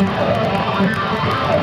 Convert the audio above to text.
Oh, my God.